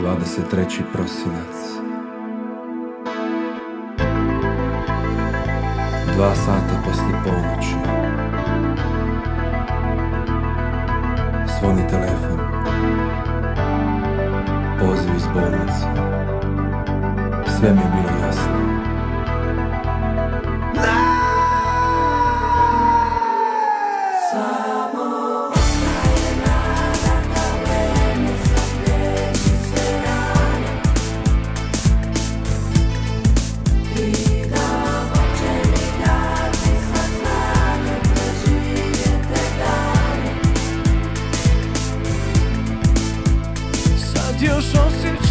23. prosinac Dva sata poslije ponoći. Zvoni telefon. Poziv iz bolnice. Sve mi je bilo eu sou seu